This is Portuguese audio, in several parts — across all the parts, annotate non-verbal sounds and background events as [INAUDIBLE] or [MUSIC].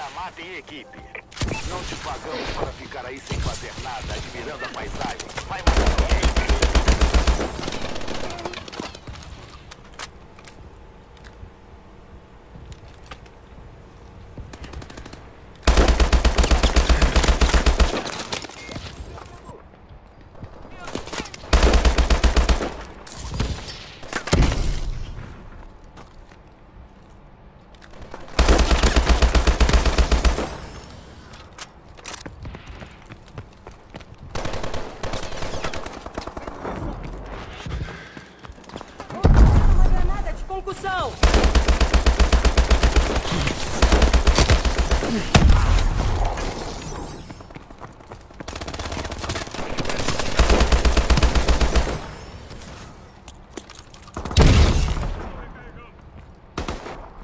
Mata-mata em equipe. Não te pagamos para ficar aí sem fazer nada, admirando a paisagem. Vai matar alguém. Concussão!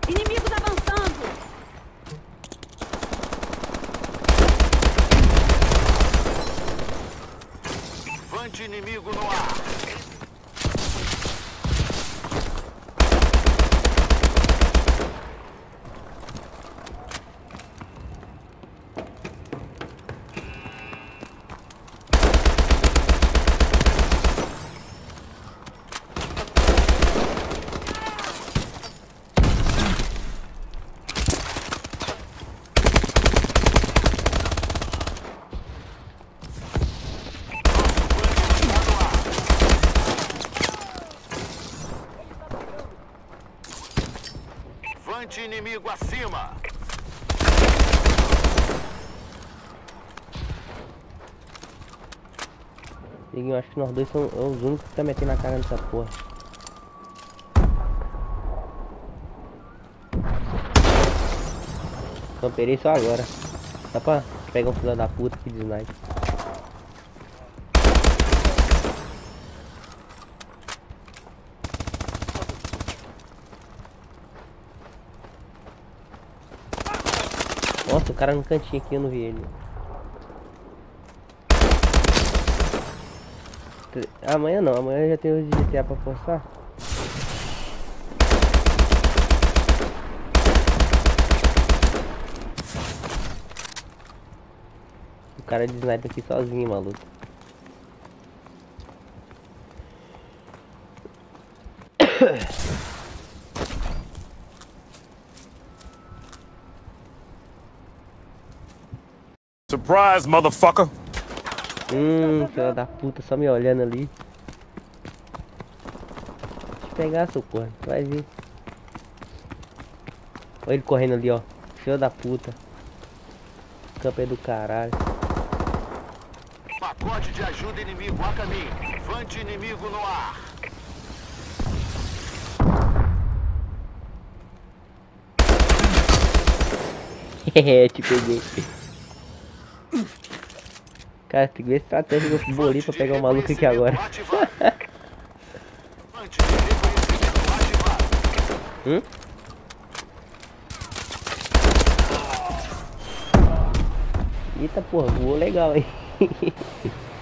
Inimigos avançando! Vante inimigo no ar. Inimigo acima. Diguinho, acho que nós dois são os únicos que tá metendo a cara nessa porra. Camperei só agora. Só pra pegar um filho da puta aqui de Nossa, o cara no cantinho aqui, eu não vi ele. Amanhã não, amanhã já tem os de GTA pra postar. O cara de sniper aqui sozinho, maluco. [COUGHS] Surprise, motherfucker! Hum, filho da puta, só me olhando ali. Deixa eu pegar, seu porra, tu vai ver. Olha ele correndo ali, ó. Filho da puta. Campo do caralho. Pacote de ajuda inimigo a caminho. Vante inimigo no ar. [LAUGHS] É, te peguei. Cara, tem que ver estratégia eu bolei pra pegar o maluco aqui agora. Hum? Eita porra, voou legal, hein? [LAUGHS]